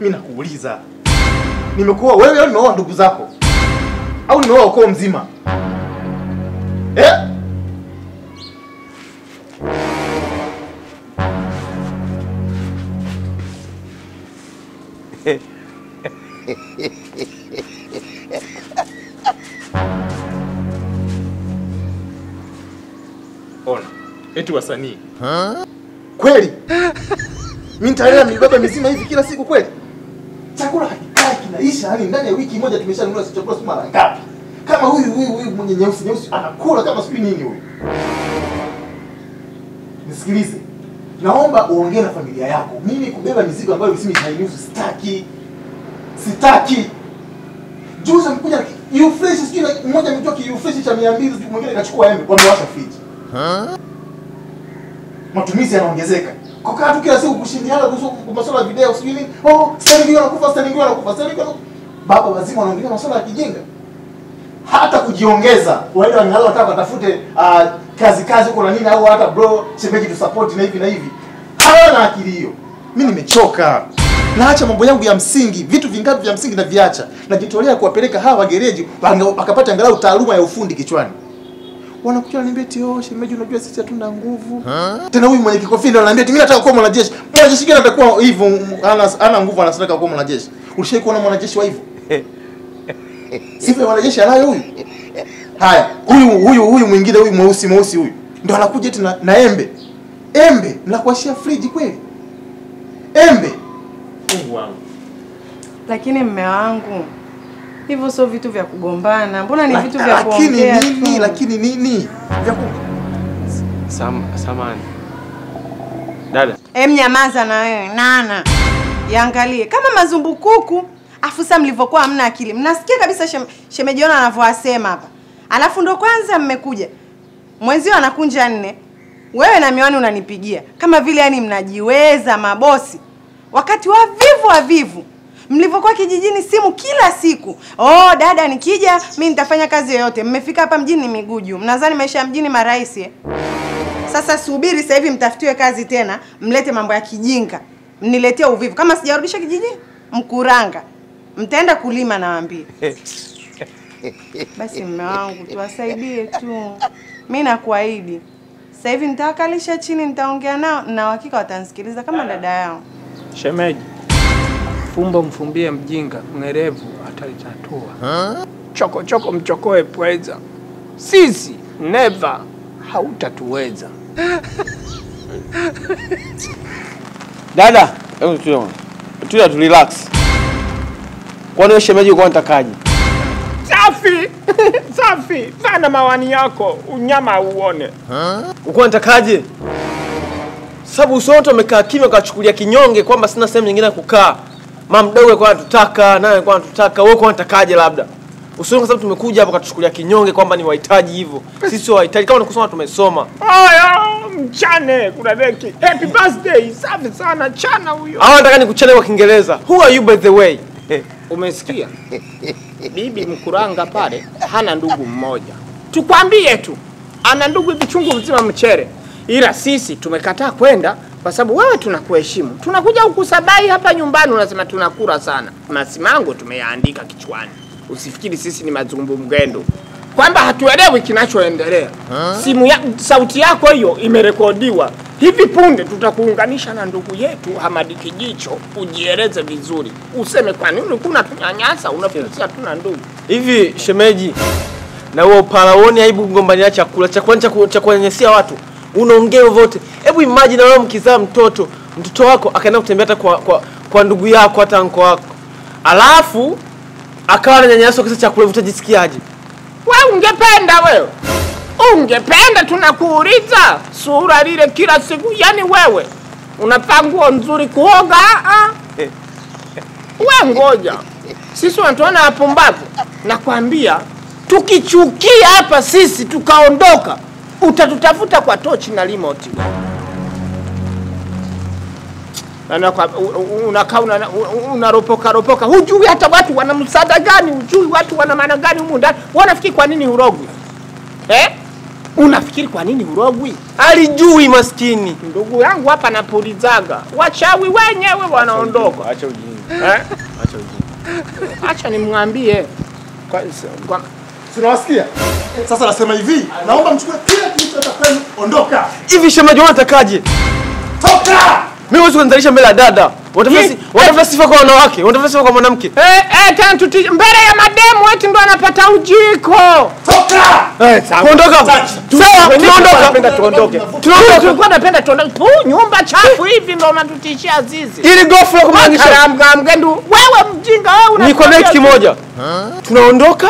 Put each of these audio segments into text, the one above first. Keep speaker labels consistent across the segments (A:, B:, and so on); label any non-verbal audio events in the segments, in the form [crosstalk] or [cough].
A: Mimi nakuuliza. Nimekuoa wewe au nimeoa ndugu zako? Au nimeoa ukoo mzima? Eh? Ona, eti wasanii. Kweli? Mimi nitalea mibaba mizima hivi kila siku kweli? Chakula hakikai kinaisha, yani ndani ya wiki moja tumeshanunua si chakula si mara ngapi? Kama huyu huyu huyu mwenye nyeusi nyeusi anakula kama sijui nini huyu. Nisikilize. Naomba uongee na familia yako. Mimi kubeba mizigo ambayo mimi hainihusu sitaki. Sitaki. Juzi amekuja na kiu fresh sijui na mmoja ametoa kiu fresh cha 200 sijui mwingine kachukua embe wamewasha friji. Matumizi yanaongezeka. Kukaa tu kila siku kushindiana kuhusu masuala ya video sijui nini. Oh, standing hiyo anakufa, standing hiyo anakufa, standing hiyo. Baba wazima wanaongelea masuala ya kijinga. Hata kujiongeza, wataka watafute uh, kazi kazi huko na nini au hata bro shemeji tu support na hivi na hivi. Hawana akili hiyo. Mimi nimechoka. Naacha mambo yangu ya msingi, vitu vingapi vya msingi na viacha. Najitolea kuwapeleka hawa wagereji wakapata angalau taaluma ya ufundi kichwani wanakuja wananiambia eti oh, shemeji, unajua sisi hatuna nguvu. Tena huyu mwenye kikofia ndo ananiambia eti mimi nataka kuwa mwanajeshi. Mwanajeshi gani atakuwa hivyo? Ana ana nguvu, anataka kuwa mwanajeshi. Ulishai kuona mwanajeshi wa hivyo? [laughs] Sifa mwanajeshi anayo huyu. Haya, huyu huyu huyu mwingine huyu mweusi mweusi huyu ndo anakuja eti na, na embe embe na kuashia friji kweli embe. Mungu wangu.
B: Lakini mme wangu, hivyo sio vitu vya kugombana. Mbona ni vitu vya kuongea.
A: lakini
B: nini?
A: Lakini nini? Vya ku...
C: Sam, samani. Dada,
B: Em, nyamaza na wewe nana, yangalie kama mazumbukuku. Afu sasa mlivyokuwa hamna akili, mnasikia kabisa shem, shemeji yenu anavyowasema hapa, alafu ndo kwanza mmekuja mwenzio anakunja nne, wewe na miwani unanipigia kama vile yani mnajiweza mabosi, wakati wavivu wavivu mlivyokuwa kijijini, simu kila siku. Oh, dada nikija mi nitafanya kazi yoyote. Mmefika hapa mjini ni miguu juu, mnadhani maisha ya mjini marahisi eh? Sasa subiri sasa hivi mtafutiwe kazi tena, mlete mambo ya kijinga, mniletee uvivu. Kama sijarudisha kijijini, mkuranga, mtaenda kulima nawaambia. Basi mme wangu, tuwasaidie tu, mi nakuahidi. Sasa hivi nitawakalisha chini, nitaongea nao na uhakika watanisikiliza kama dada yao.
D: Shemeji, fumbo mfumbie mjinga, mwerevu atalitatua. Choko choko mchokoe pweza, sisi never hautatuweza. [laughs]
C: dada, hebu tulia mwana. Tulia tu relax. Kwani wewe shemeji uko unatakaje?
D: Safi [laughs] safi sana, mawani yako unyama uone.
C: Uko unatakaje? Sababu uso wote umekaa kimya ukachukulia kinyonge kwamba sina sehemu nyingine ya kukaa. Mama mdogo alikuwa anatutaka, naye alikuwa anatutaka, wewe kwa unatakaje labda? Usione kwa sababu tumekuja hapa katuchukulia kinyonge kwamba ni wahitaji hivyo. Sisi sio wahitaji, kama nikusoma tumesoma.
D: Haya, mchane kuna deki. Happy birthday, safi sana, chana huyo.
C: Hawa nataka nikuchane kwa Kiingereza. Who are you by the way? [laughs]
D: Umesikia? Bibi Mkuranga pale hana ndugu mmoja, tukwambie tu ana ndugu vichungu vizima mzima mchere, ila sisi tumekataa kwenda kwa sababu wewe tunakuheshimu. Tunakuja ukusabai hapa nyumbani, unasema tunakura sana. Masimango tumeyaandika kichwani, usifikiri sisi ni mazumbu mgendo kwamba hatuelewi kinachoendelea. Simu ya, sauti yako hiyo imerekodiwa. Hivi punde tutakuunganisha na ndugu yetu Hamadi Kijicho, ujieleze vizuri, useme kwa nini ulikuwa unatunyanyasa, unafikiri hatuna ndugu.
C: Hivi shemeji, na wewe upala uone aibu kugombania chakula cha kwanza cha kuwanyanyasia watu, unaongea vote. Hebu imagine wewe mkizaa mtoto, mtoto wako akaenda kutembea hata kwa, kwa, kwa ndugu yako hata anko wako, alafu akawa ananyanyaswa kisa chakula, kulevya, utajisikiaje?
D: We ungependa wewe, ungependa tunakuuliza sura lile kila siku, yani wewe unavaa nguo nzuri kuoga? ah, ah. [laughs] We ngoja, sisi wanatuona wapumbavu. Nakwambia tukichukia hapa sisi tukaondoka, utatutafuta kwa tochi na remote. Unakaa unaropoka ropoka, hujui hata watu wana msaada gani, hujui watu wana maana gani humu ndani. Wanafikiri kwa nini urogwi eh? Unafikiri kwa nini urogwi?
C: Alijui maskini.
D: Ndugu yangu hapa napulizaga, wachawi wenyewe wanaondoka.
C: Acha ujinga.
D: Eh? Acha nimwambie kwa, kwa,
A: Tunawasikia? Sasa nasema hivi, naomba mchukue kila kilichotoka kwenu, ondoka.
C: Hivi shemeji unatakaje?
A: Toka!
C: Mimi huwezi kunizalisha mbele ya dada. Watafuta sifa kwa wanawake, watafuta sifa kwa mwanamke.
D: eh, eh, tena tuti, mbele ya mademu eti ndo anapata ujiko.
A: Toka!
C: Eh, kuondoka. Sawa, tunaondoka.
D: Tunapenda tuondoke.
C: Tunaondoka.
D: Tulikuwa napenda tuondoke. Tu nyumba chafu hivi ndo unatutishia zizi.
C: Ili gofu la kumaanisha
D: Karamgamgendu, wewe mjinga wewe
C: ni
D: kitu
C: kimoja. Tunaondoka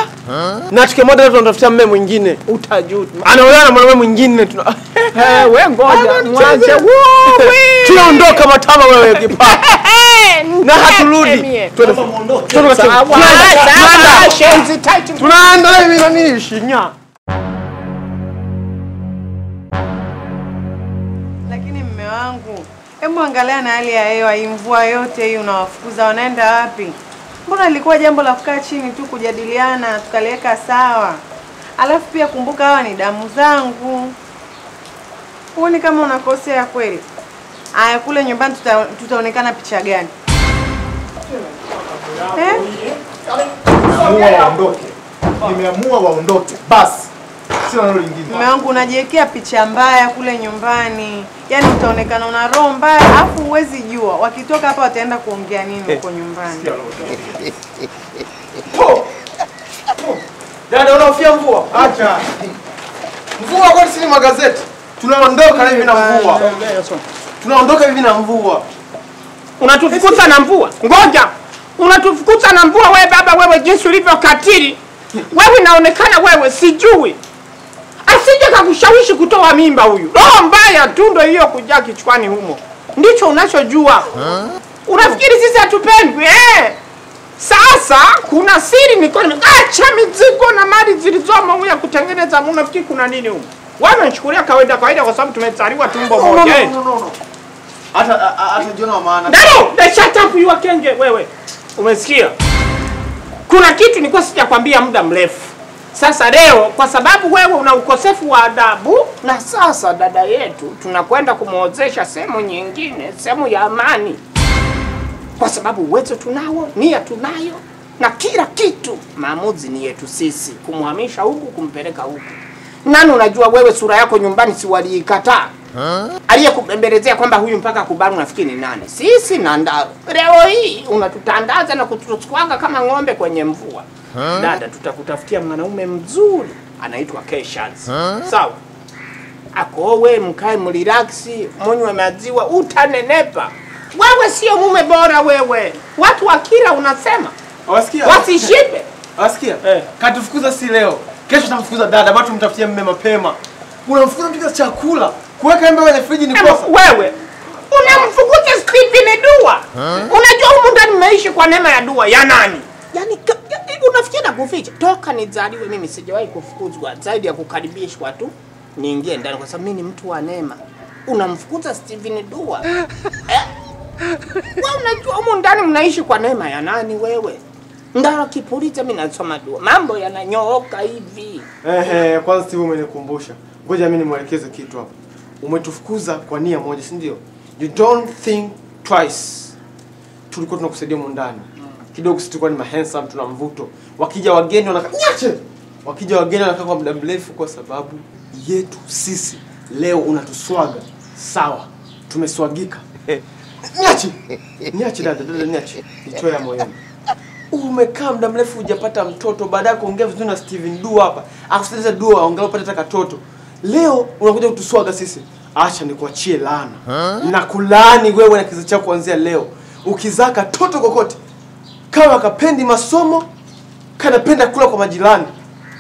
C: na tukimwada leo tunatafutia mume mwingine.
D: Utajuta.
C: Anaolewa na mwanamume mwingine tuna [laughs]
D: Eh, we ngoja mwache. Wewe. [laughs]
C: Tunaondoka matama wewe [laughs] kipaa. Na haturudi. Tunaenda. hivi na nini shinya.
B: Lakini mme wangu, hebu angalia na hali ya hewa hii, mvua yote hii, unawafukuza wanaenda wapi? Mbona ilikuwa jambo la kukaa chini tu kujadiliana tukaliweka sawa. Alafu pia kumbuka, hawa ni damu zangu. Huoni kama unakosea kweli? Aya, kule nyumbani tuta, tutaonekana picha gani eh?
A: Nimeamua waondoke. Nimeamua waondoke. Basi. Neno lingine.
B: Mume wangu unajiwekea picha mbaya kule nyumbani, yaani utaonekana una roho mbaya, afu huwezi jua wakitoka hapa wataenda kuongea nini huko nyumbani.
C: Dada unaofia mvua?
A: Acha.
C: Mvua kwani si ni magazeti? Tunaondoka hivi na mvua. Tunaondoka hivi na mvua.
D: Unatufukuza na mvua. Ngoja. Unatufukuza na mvua wewe baba wewe jinsi ulivyo katili. Wewe inaonekana wewe sijui. Asije kakushawishi kutoa mimba huyu. Roho mbaya tu ndio hiyo kujaa kichwani humo. Ndicho unachojua. Unafikiri sisi hatupendwi eh? Sasa kuna siri niko acha mizigo na mali zilizomo huyu ya kutengeneza mume fikiri kuna nini humo? Wewe unachukulia kawaida kawaida kwa sababu tumezaliwa tumbo moja. No no no.
C: Hata hata jiona maana.
D: Daro, the shut up you kenge wewe. Umesikia? Kuna kitu nilikuwa sijakwambia muda mrefu. Sasa leo kwa sababu wewe una ukosefu wa adabu na sasa dada yetu tunakwenda kumwozesha sehemu nyingine, sehemu ya amani. Kwa sababu uwezo tunao, nia tunayo na kila kitu. Maamuzi ni yetu sisi, kumhamisha huku, kumpeleka huku. Nani unajua wewe sura yako nyumbani si waliikataa? aliyekubembelezea kwamba huyu mpaka kubali unafikiri ni nani? Sisi na Ndaro. Leo hii unatutandaza na kutuswanga kama ng'ombe kwenye mvua. Dada, tutakutafutia mwanaume mzuri anaitwa Keshaz. Sawa? akoowe, mkae mrelaksi, munywe maziwa, utanenepa. Wewe sio mume bora wewe. Watu wakila unasema
C: Wasikia?
D: wasishibe.
C: Wasikia?
D: Eh.
C: Katufukuza si leo. Kesho tutamfukuza dada, bado tumtafutie mume mapema. Unamfukuza mtu chakula. Kuweka embe kwenye friji ni kosa.
D: wewe unamfukuza Stephen Dua. Unajua humu ndani mmeishi kwa neema ya dua ya nani? Yaani ya- na kuficha? Toka nizaliwe mimi sijawahi kufukuzwa zaidi ya kukaribishwa tu niingie ndani kwa sababu mimi ni mtu wa neema. Unamfukuza Steven Dua. [laughs] eh? Wewe unajua humu ndani mnaishi kwa neema ya nani wewe? Ndara kipulita mimi nasoma dua. Mambo yananyooka hivi.
C: Ehe, kwanza Steve umenikumbusha. Ngoja mimi nimwelekeze kitu hapo. Umetufukuza kwa nia moja, si ndio? You don't think twice. Tulikuwa tunakusaidia mundani. ndani. Kidogo sisi tulikuwa ni mahandsome, tuna mvuto. Wakija wageni wanakaa nyache. Wakija wageni wanakaa kwa muda mrefu kwa sababu yetu sisi. Leo unatuswaga. Sawa. Tumeswagika. [laughs] Niache. Niache dada, dada niache. Nitoe ya moyoni. Umekaa muda mrefu hujapata mtoto, baada ya kuongea vizuri na Steven Dua hapa, akusaidia dua angalau upate hata katoto. Leo unakuja kutuswaga sisi. Acha nikuachie laana. huh? Na kulaani wewe na kizazi chako kuanzia leo. Ukizaa katoto kokote kama kapendi masomo, kanapenda kula kwa majirani,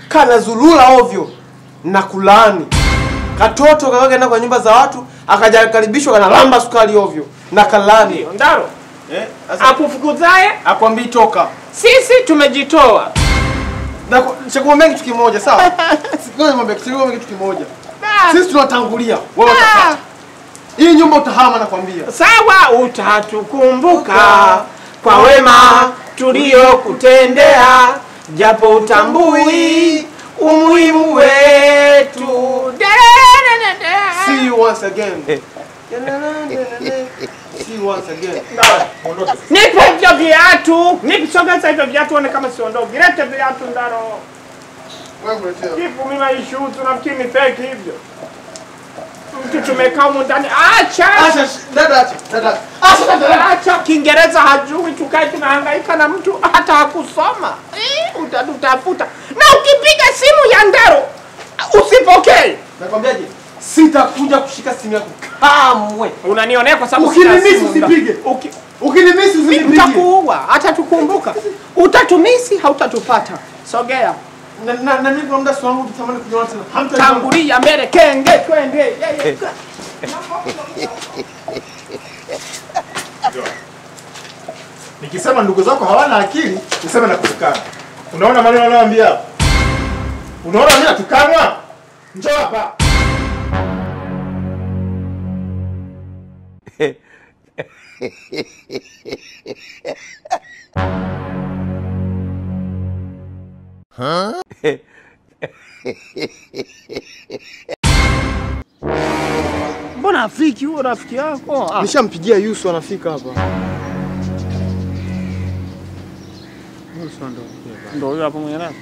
C: kanazulula ovyo na kulaani. Katoto kakaenda kwa nyumba za watu, akajakaribishwa kanalamba sukari ovyo na kalani.
D: Ndio, Ndaro.
C: Eh, sasa
D: Akufukuzaye
C: akwambii toka.
D: sisi tumejitoa.
C: Na chakumwambia cha kumwambia kitu kimoja sawa? [laughs] Nimwambia kitu kimoja. Sisi tunatangulia, wewe utafuata. Hii nyumba utahama nakwambia.
D: Sawa, utatukumbuka kwa wema tuliokutendea, japo utambui umuhimu wetu.
C: See you once again. see once again.
A: Ondoke.
D: Nipe hivyo viatu. Nipe sogeza hivyo viatu one kama siondoki. Lete viatu ndaro. Kipu mimi maishu tunafikiri ni fake hivyo. Mtu tumekaa humu ndani. Acha.
A: Acha dada. Dada. Acha dada.
D: Acha Kiingereza hajui, tukae tunahangaika na mtu hata hakusoma. Eh, utatutafuta. Na ukipiga simu ya Ndaro usipokee.
C: Nakwambiaje? Sitakuja kushika simu yako kamwe.
D: Unanionea kwa sababu
A: Ukinimisi usipige.
D: Uki-
A: Ukinimisi usinipige.
D: Nitakuua hata tukumbuka. Utatumisi, hautatupata. Sogea.
C: Na mimi kwa muda wangu tutamani.
D: Hamtangulia mbele, kenge, twende. Ye.
A: Nikisema ndugu zako hawana akili, niseme nakutukana. Unaona maneno anayoambia hapo? Unaona mimi natukanwa? Njoo hapa. [laughs] [laughs]
D: Mbona afiki huo rafiki yako? Ah.
C: Nishampigia Yusu anafika hapa.
D: Ndio huyo hapo mwenye nani?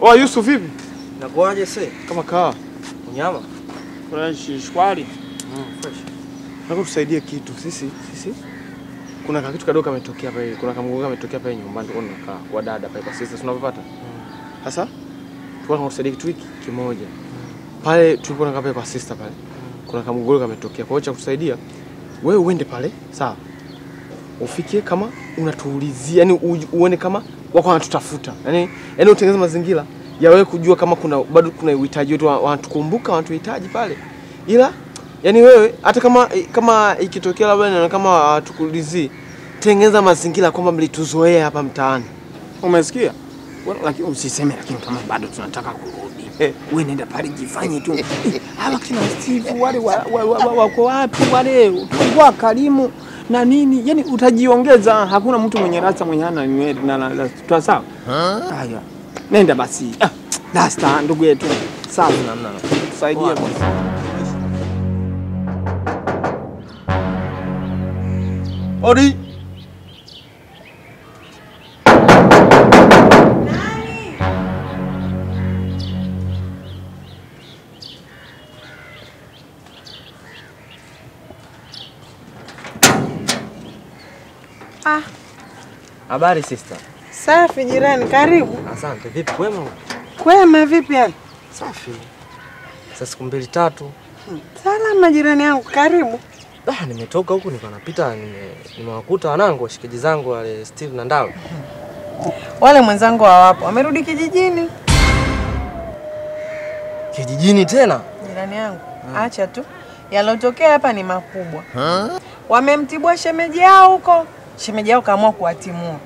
C: Oh, Yusu vipi?
E: Nakuaje se?
C: Kama kaa.
E: Unyama?
D: Fresh shwari.
C: Nataka tusaidie kitu. Sisi sisi kuna kakitu kadogo kametokea pale. Kuna kamgogo kametokea pale nyumbani kwa tunakaa kwa dada pale kwa sisi tunapopata Sasa tulikuwa tunakusaidia kitu hiki kimoja. Pale tulipo nakaa pale kwa sister pale. Kuna kamgogo kametokea. Kwa hiyo cha kusaidia wewe uende pale, sawa? Ufikie kama unatuulizia, yani uone kama wako wanatutafuta. yani yani utengeneze mazingira ya wewe kujua kama kuna bado kuna uhitaji wetu wa- wanatukumbuka, wanatuhitaji pale. Ila yani wewe hata kama kama ikitokea labda inaona kama hawatukulizii, tengeneza mazingira kwamba mlituzoea hapa mtaani.
D: Umesikia? Lakini usiseme lakini kama bado tunataka kurudi.
C: Eh.
D: Wewe nenda pale jifanye tu. Eh, Hawa kina Steve wale wa- wa- wa- wa- wako wapi wale? Tulikuwa karimu na nini? Yaani utajiongeza, hakuna mtu mwenye rasa mwenye hana nywele na na- na- Ha? sawa? Haya. Nenda basi. Ah, Dasta ndugu yetu. Sawa namna. Tusaidie basi.
C: Odi.
B: Ah,
E: Habari sister.
B: safi jirani, karibu.
E: Asante. Vipi kwema?
B: Kwema vipi yani?
E: Safi. Sasa siku mbili tatu.
B: Salama jirani yangu, karibu.
E: Ah, nimetoka huku nilikuwa napita nime- nimewakuta wanangu washikaji zangu wale Steve na Ndawe.
B: Wale mwenzangu hawapo, wamerudi kijijini.
E: Kijijini tena?
B: Jirani yangu, acha tu. Yalotokea hapa ni makubwa. Wamemtibua shemeji yao huko, shemeji yao kaamua kuwatimua.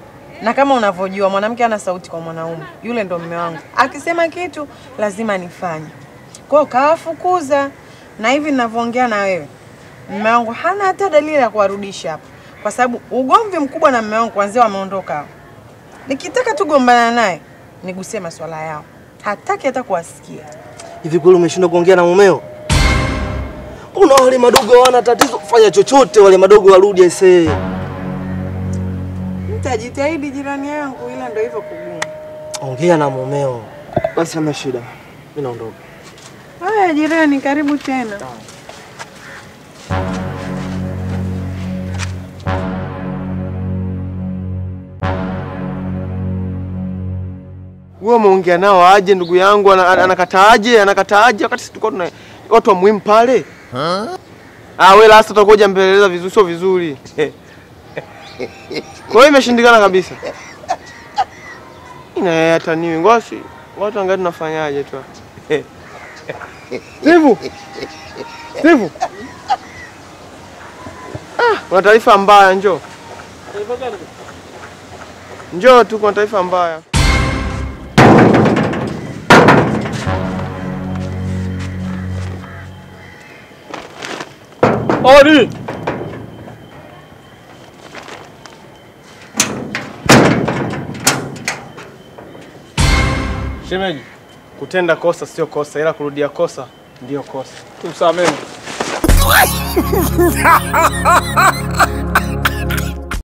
B: Na kama unavyojua mwanamke ana sauti kwa mwanaume, yule ndo mume wangu. Akisema kitu lazima nifanye. Kwa hiyo kawafukuza, na hivi ninavyoongea na wewe, mume wangu hana hata dalili ya kuwarudisha hapa, kwa sababu ugomvi mkubwa na mume wangu kwanza wameondoka. Nikitaka tugombana naye nigusie maswala yao, hataki hata kuwasikia.
E: Hivi kweli umeshindwa kuongea na mumeo? Una wale madogo wana tatizo fanya chochote, wale madogo warudi aisee.
B: Nitajitahidi jirani yangu, ila ndio hivyo kugumu.
E: Ongea na mumeo.
C: Basi hamna shida.
E: Mimi naondoka.
B: Haya jirani, karibu tena.
C: Wewe umeongea nao aje ndugu yangu ana- ana- anakataaje? Anakataaje wakati sisi tulikuwa tuna watu wa muhimu pale? Ah, wewe last utakuja mbeleleza vizuri sio vizuri. [laughs] Kwa hiyo imeshindikana kabisa. Ina hata niwe ngosi. Watu angalia tunafanyaje tu. [laughs] Sivu. Sivu. Ah, kuna taarifa mbaya njoo. Njoo tu kuna taarifa mbaya.
D: Odi.
C: Shemeji, kutenda kosa sio kosa, ila kurudia kosa ndiyo kosa.
D: Tusameni. [laughs]